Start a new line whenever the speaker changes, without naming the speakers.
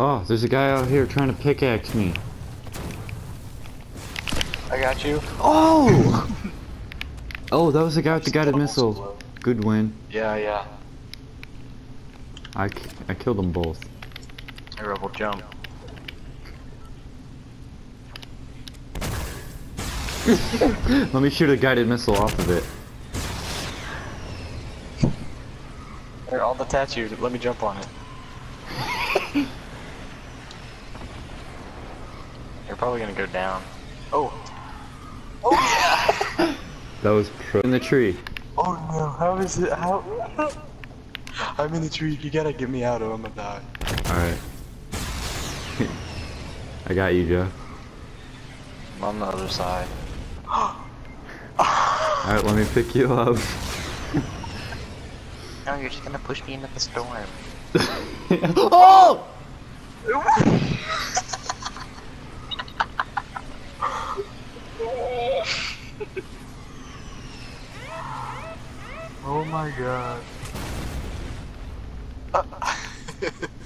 Oh, there's a guy out here trying to pickaxe me.
I got you.
Oh! oh, that was the guy with the guided missile. Good win.
Yeah, yeah.
I, I killed them both.
I rebel jump.
Let me shoot a guided missile off of it.
Here, I'll detach you. Let me jump on it. You're probably gonna go down. Oh. Oh yeah.
That was pro in the tree.
Oh no. How is it? How? I'm in the tree. You gotta get me out or I'm gonna die.
Alright. I got you, Jeff.
I'm on the other side.
Alright, let me pick you up.
No, you're just gonna push me into the storm.
oh!
Oh my god.